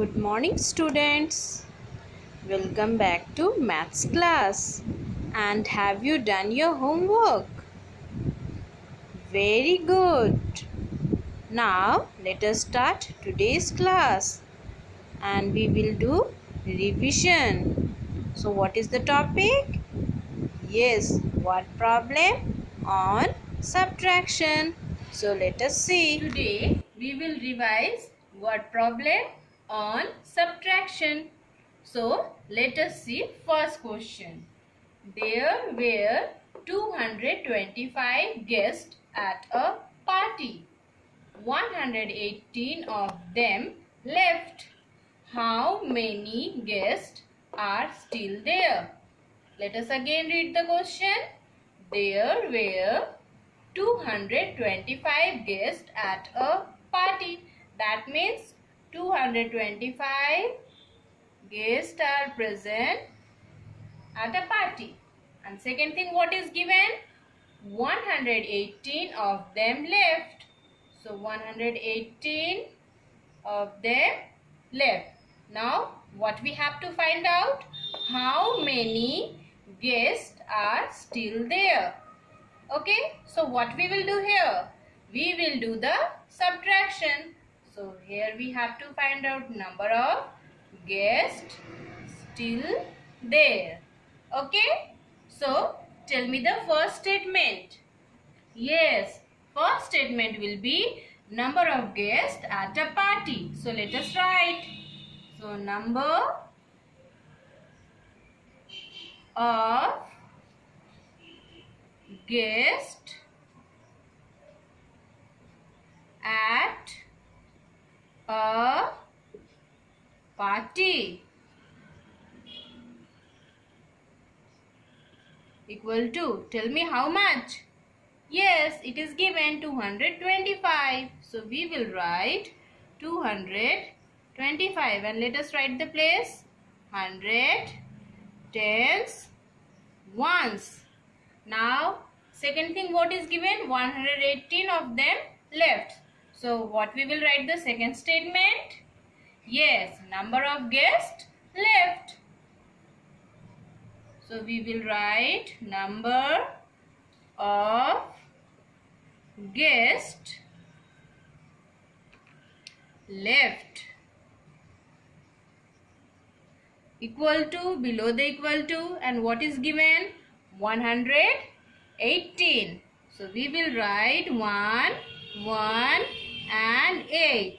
Good morning, students. Welcome back to maths class. And have you done your homework? Very good. Now, let us start today's class. And we will do revision. So, what is the topic? Yes, what problem? On subtraction. So, let us see. Today, we will revise word problem on subtraction. So, let us see first question. There were 225 guests at a party. 118 of them left. How many guests are still there? Let us again read the question. There were 225 guests at a party. That means 225 guests are present at a party. And second thing what is given? 118 of them left. So 118 of them left. Now what we have to find out? How many guests are still there? Okay. So what we will do here? We will do the subtraction. So here we have to find out number of guests still there. Okay. So tell me the first statement. Yes. First statement will be number of guests at a party. So let us write. So number of guests at a party. Equal to tell me how much? Yes it is given 225 so we will write 225 and let us write the place. 100 tens ones. Now second thing what is given? 118 of them left so what we will write the second statement? Yes number of guests left. So we will write number of guests left. Equal to below the equal to and what is given? 118 so we will write 1 1 and 8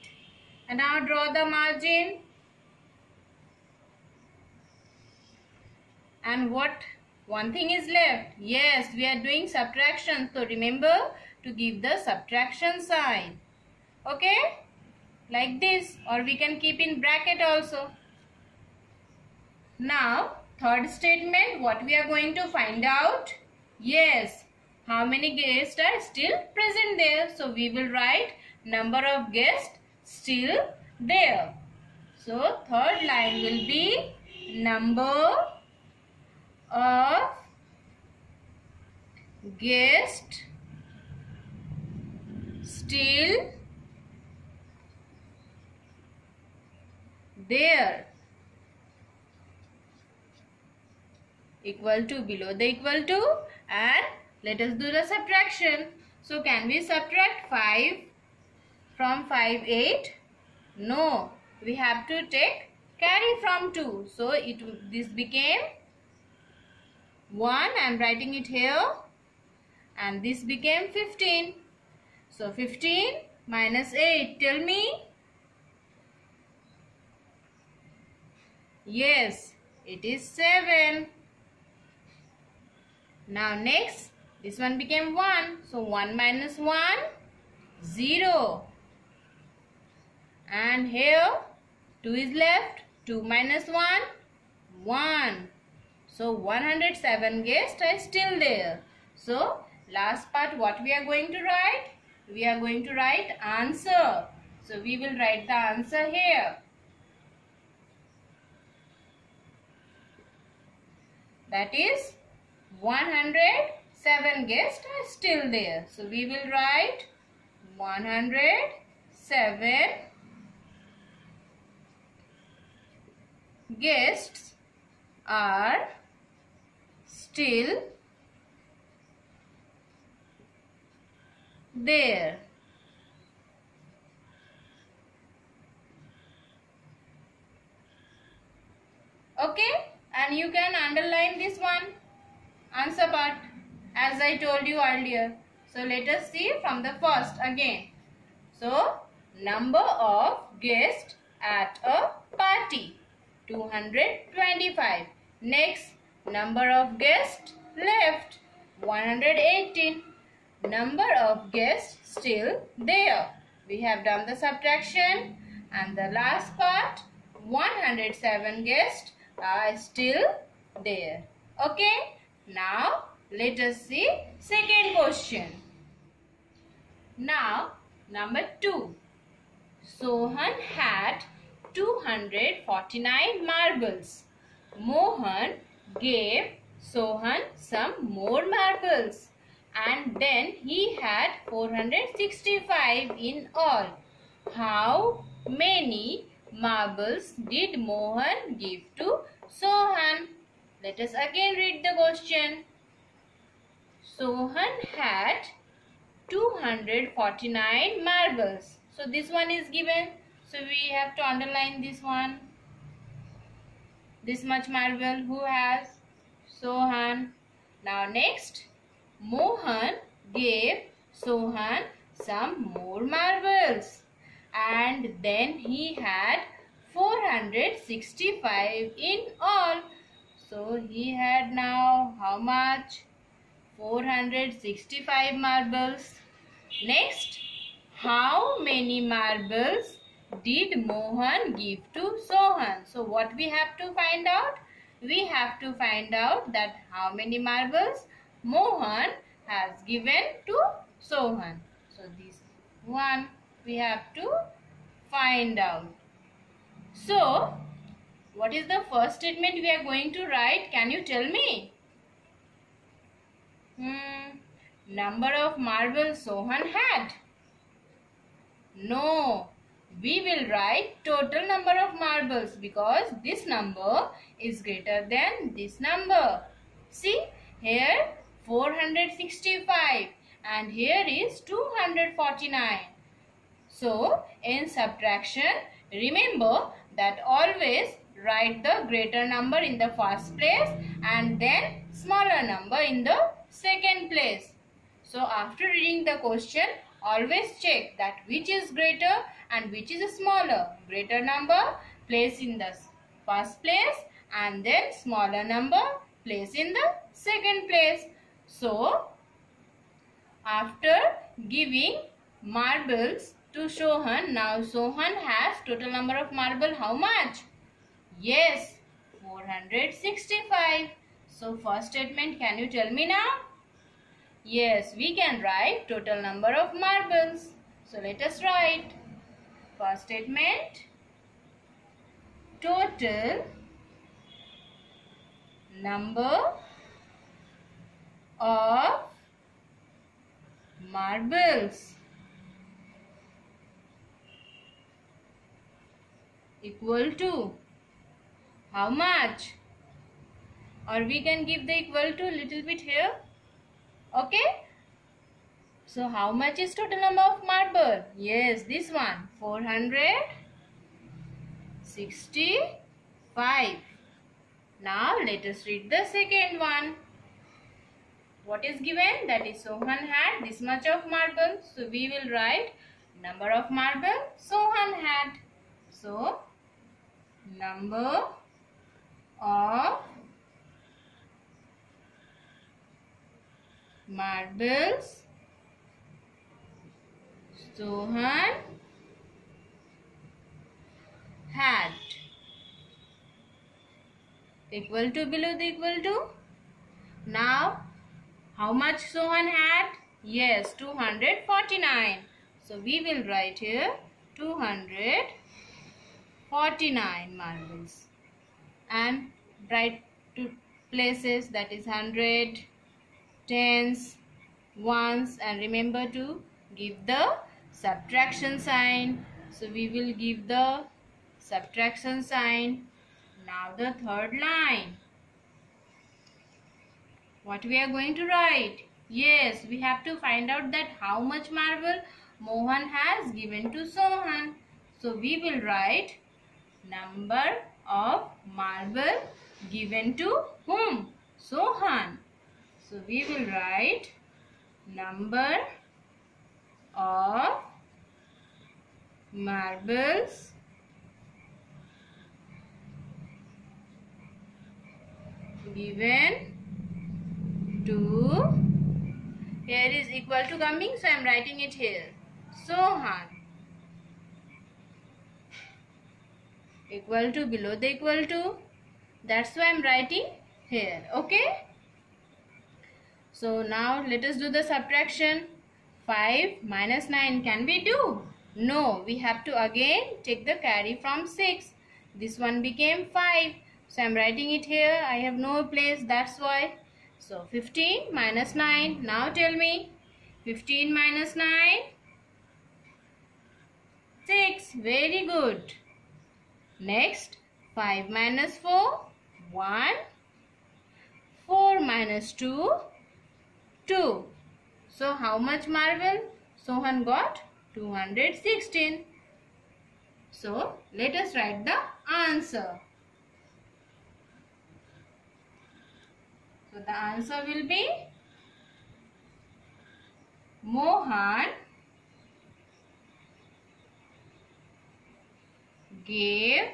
and now draw the margin. And what? One thing is left. Yes we are doing subtraction. So remember to give the subtraction sign. Okay? Like this. Or we can keep in bracket also. Now third statement. What we are going to find out? Yes. How many guests are still present there? So we will write number of guests still there. So third line will be number of guest still there. Equal to below the equal to and let us do the subtraction. So can we subtract 5 from 5 8 no. We have to take carry from 2 so it this became 1 I am writing it here. And this became 15 so 15 minus 8 tell me. Yes it is 7 now next this one became 1 so 1 minus 1 0 and here 2 is left 2 minus 1 1 so 107 guests are still there. So last part what we are going to write? We are going to write answer. So we will write the answer here. That is 107 guests are still there. So we will write 107 guests are still there. Okay, and you can underline this one answer part as I told you earlier. So let us see from the first again. So number of guests at a party 225. Next number of guests left 118. Number of guests still there. We have done the subtraction and the last part 107 guests are still there. Okay. Now let us see second question. Now number 2. Sohan had 249 marbles. Mohan gave Sohan some more marbles and then he had 465 in all. How many marbles did Mohan give to Sohan? Let us again read the question. Sohan had 249 marbles. So this one is given. So we have to underline this one. This much marble who has? Sohan. Now next, Mohan gave Sohan some more marbles. And then he had 465 in all. So he had now how much? 465 marbles. Next, how many marbles did Mohan give to Sohan? So what we have to find out? We have to find out that how many marbles Mohan has given to Sohan. So this one we have to find out. So what is the first statement we are going to write? Can you tell me? Hmm. Number of marbles Sohan had. No. We will write total number of marbles because this number is greater than this number. See here 465 and here is 249. So in subtraction remember that always write the greater number in the first place and then smaller number in the second place. So after reading the question, always check that which is greater and which is smaller. Greater number place in the first place and then smaller number place in the second place. So after giving marbles to Sohan, now Sohan has total number of marble how much? Yes, 465. So first statement, can you tell me now? Yes, we can write total number of marbles. So let us write. First statement, total number of marbles equal to how much? Or we can give the equal to little bit here. Okay. So how much is total number of marble? Yes, this one. 465. Now let us read the second one. What is given? That is Sohan had this much of marble. So we will write number of marble Sohan had. So number of marbles. Sohan. Had equal to below the equal to. Now how much Sohan had? Yes 249 so we will write here 249 marbles. And write two places that is hundred, tens, ones and remember to give the subtraction sign. So we will give the subtraction sign Now the third line. What we are going to write? Yes, we have to find out that how much marble Mohan has given to Sohan. So we will write number of marble given to whom? Sohan. So we will write number of marbles given to here is equal to coming so I am writing it here. Sohan equal to below the equal to that's why I am writing here okay so now let us do the subtraction. 5 minus 9 can we do no we have to again take the carry from 6 this one became 5 so I'm writing it here. I have no place. That's why. So 15 minus 9 now tell me. 15 minus 9 6 very good. Next 5 minus 4 1 4 minus 2 2 so how much marble Sohan got 216 so let us write the answer. So the answer will be Mohan gave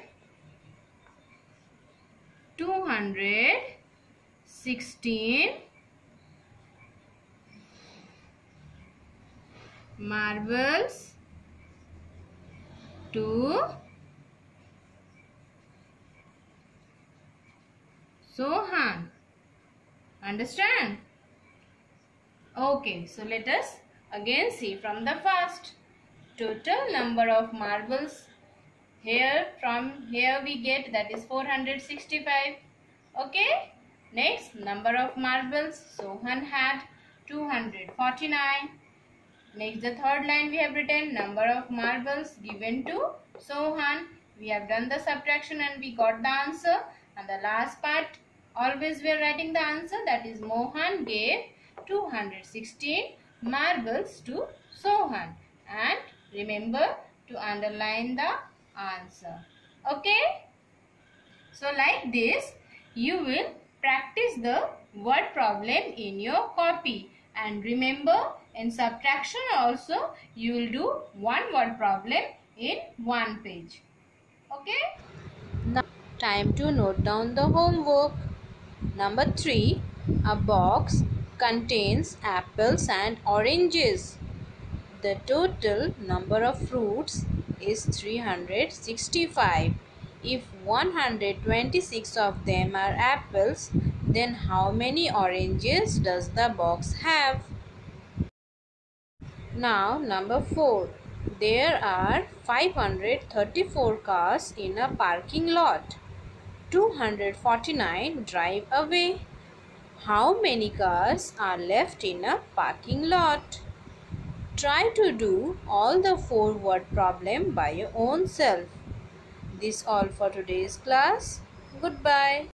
216 marbles to Sohan. Understand? Okay, so let us again see from the first. Total number of marbles here from here we get that is 465. Okay. Next number of marbles Sohan had 249. Next the third line we have written number of marbles given to Sohan. We have done the subtraction and we got the answer. And the last part always we are writing the answer that is Mohan gave 216 marbles to Sohan. And remember to underline the answer. Okay. So like this you will practice the word problem in your copy. And remember in subtraction also you will do one word problem in one page. Okay. Now time to note down the homework. Number 3. A box contains apples and oranges. The total number of fruits is 365. If 126 of them are apples, then how many oranges does the box have? Now, number 4. There are 534 cars in a parking lot. 249 drive away. How many cars are left in a parking lot? Try to do all the four word problem by your own self. This all for today's class. Goodbye.